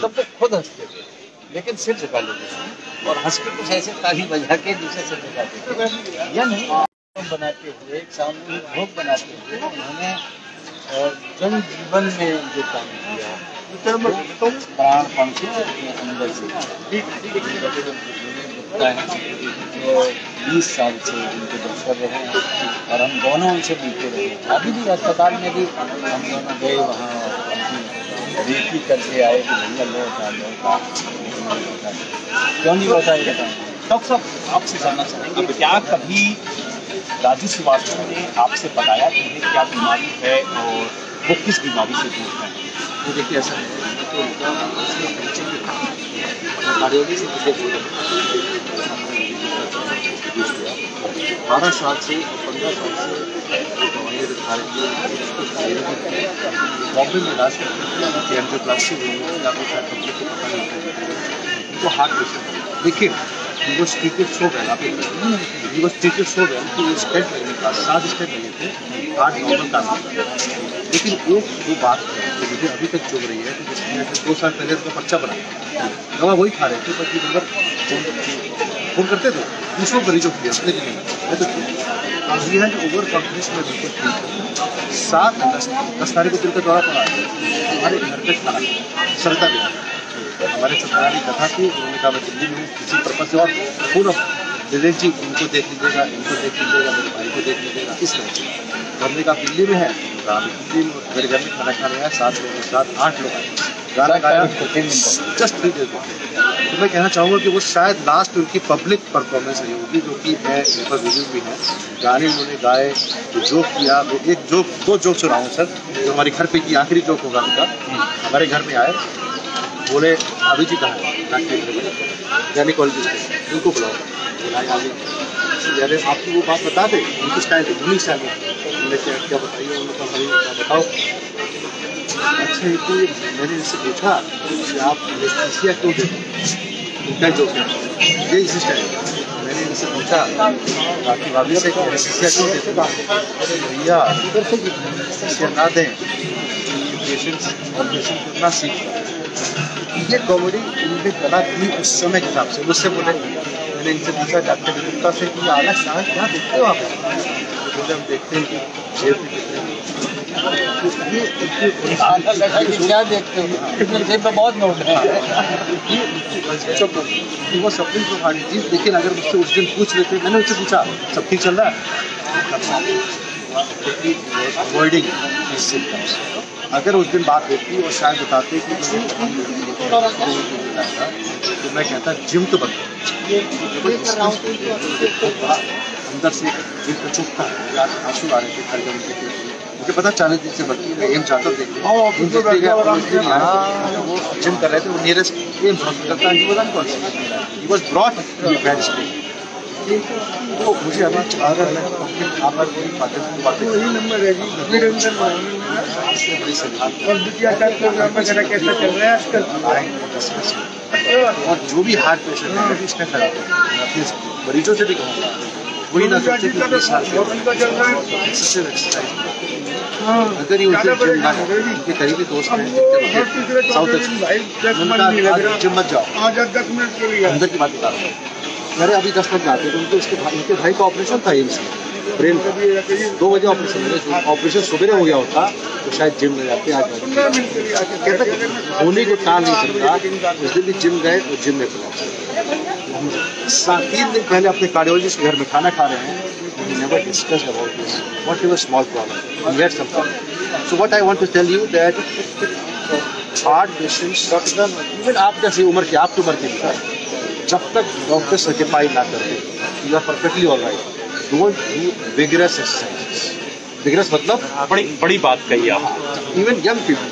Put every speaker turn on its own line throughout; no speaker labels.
तब तो खुद हँसते थे। लेकिन सिर झुका लेते और हंस के कुछ ऐसे ताली बजा के दूसरे सिर झुकाते थे। या नहीं बनाते हुए, एक सामूहिक भोग बनाते हुए उन्होंने जन जीवन में जो काम किया प्राणपण से अंदर से। जो बीस साल से उनके दफ्तर रहे हैं, और हम दोनों उनसे मिलते रहे अभी भी अस्पताल में भी हम दोनों गए, वहाँ रेकी करके आए कि भैया लौटा लौटा क्यों नहीं लौटा ये
डॉक्टर साहब, आपसे जानना चाहेंगे क्या कभी राजू श्रीवास्तव ने आपसे बताया कि उन्हें क्या बीमारी है और वो किस बीमारी से दूर है?
तो देखिए, ऐसा है। तो था बारह साल से पंद्रह साल से बॉम्बे में इलाज करते थे एंजियोप्लास्टी हुई है या फिर शायद पब्लिक को पता नहीं था उनको हार्ट पेशेंट देखिए he was treated so well आप he was treated so well कि वो स्टेट लगने का सात स्टेट लगे थे हार्ट नॉर्मल काम लेकिन एक जो बात है जो मुझे अभी तक चुभ रही है कि जिसमें दो साल पहले उसका पर्चा बना दवा वही खा रहे थे पर नंबर फ़ोन करते थे। दूसरों मरीजों के लिए अपने लिए मैं तो ठीक। ये है कि ओवर कॉन्फिडेंस में बिल्कुल ठीक सात अगस्त, दस तारीख को दिल का दौरा पड़ा। हमारे घर पे खाना सरता गया हमारे सत्यनारायण कथा थी। उन्होंने कहा, मैं दिल्ली में किसी पर्पज से और पूरा दिनेश जी, उनको देख लीजिएगा, इनको देख लीजिएगा, मेरे भाई को देख लीजिएगा। इस तरह से। हमने कहा, दिल्ली में है? दिल्ली में मेरे घर में खाना खाने आया, सात लोग सात, आठ लोग आए जस्ट थ्री डेज़ तो मैं कहना चाहूँगा कि वो शायद लास्ट उनकी पब्लिक परफॉर्मेंस रही होगी जो कि है पास वीडियो भी है। गाने उन्होंने गाए जो जोक किया वो एक जोक दो जोक सुनाऊँ सर जो हमारे घर पे की आखिरी जोक होगा उनका। हमारे घर में आए बोले अभी जी कहाँ है? यानी कॉलेज उनको बुलाओ। यानी आपको वो बात बता दें उनकी स्टाइल थी उन्हीं स्टाइल उन्होंने क्या बताइए भाई बताओ। अच्छा एक तो मैंने इनसे पूछा, कि आप एनेस्थीसिया क्यों देते उनका जो ये इसी स्टाइल मैंने इनसे पूछा, बाकी भाभी से कि एनेस्थीसिया क्यों देते भैया, एनेस्थीसिया ना दें पेशेंट और पेशेंट कितना सीख ये कॉमेडी इनने कला थी उस समय के हिसाब से। मुझसे बोले, मैंने इनसे पूछा डॉक्टर गुप्ता से कि आला शाह क्या देखते हो आप? बोले हम देखते हैं कि जेब में क्या देखते हो बहुत नोट है वो तो हार्ड चीज़ लेकिन अगर मुझसे उस दिन पूछ लेते मैंने उससे पूछा सब ठीक चल रहा है अगर उस दिन बात होती और शायद बताते कि तो मैं कहता जिम तो बंद अंदर से दिल को चुपता है आँसू आ रहे थे खड़े उनके मुझे पता चालीस दिन से बढ़ती है एम्स आता देखने वो जिम कर रहे थे वो नियरेस्ट एम्स हॉस्पिटल था जी कौन सा? He was brought bad state तो मुझे अभी अगर मैं अगर कोई फादर की बात वही नंबर है जी सलाह और बिटिया का प्रोग्राम वगैरह कैसा चल रहा है आजकल? और जो भी हार्ट पेशेंट है भी इसका खराब है। अपने मरीजों से भी कहूँगा। ना सोचे कि अपने साथ एक्सेसिव एक्सरसाइज अगर ये उसे दिन जिम ना उनके करीबी दोस्त हैं साउथ जिम मत जाओ। अंदर की बात बता रहा हूँ। अरे अभी दस तक जाते तो उनके उसके भाई उनके भाई का ऑपरेशन था एम्स में। ब्रेन का दो बजे ऑपरेशन हुआ। ऑपरेशन सुबह हो गया होता तो शायद जिम में जाते आज कहते होने को टाल नहीं सकता, उस दिन भी जिम गए तो जिम में तीन दिन पहले अपने कार्डियोलॉजिस्ट के घर में खाना खा रहे हैं। Never discussed about this. Whatever small problem? We had some problem. So what i want to tell you that आप जैसी उम्र के, आप उम्र के जब तक डॉक्टर सर्टिफाई ना करते you are perfectly all right don't do vigorous exercises vigorous मतलब
बड़ी बड़ी बात कही आप।
इवन यंग पीपल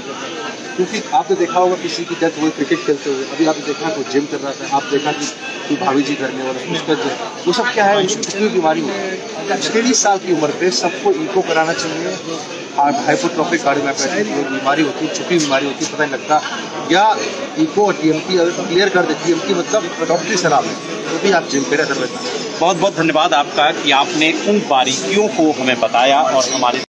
क्योंकि आपने देखा होगा किसी की डेथ हुई क्रिकेट खेलते हुए। अभी आपने देखा कोई जिम कर रहा था आप देखा कि कोई भाभी जी करने वाला उसका जो वो सब क्या है? कितनी बीमारी है तेईस साल की उम्र पे सबको इको कराना चाहिए। हाइपोट्रोफिक कार्डियोमायोपैथी जो बीमारी होती है छुपी बीमारी होती है पता नहीं लगता। या इको और टीएमटी अगर क्लियर कर दे टीएमटी मतलब डॉक्टरी सलाह है तो भी आप जिम करें कर लेता
बहुत बहुत धन्यवाद आपका कि आपने उन बारीकियों को हमें बताया और हमारे